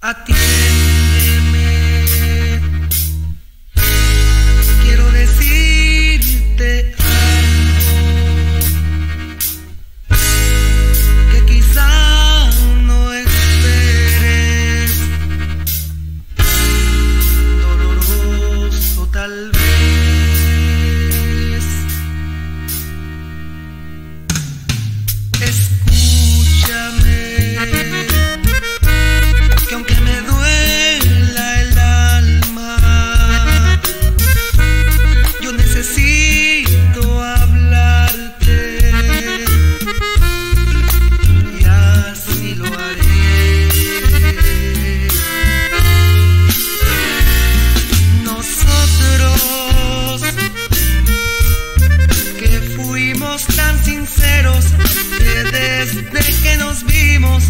Atiéndeme, quiero decirte algo que quizá no esperes, doloroso tal vez. sinceros que desde que nos vimos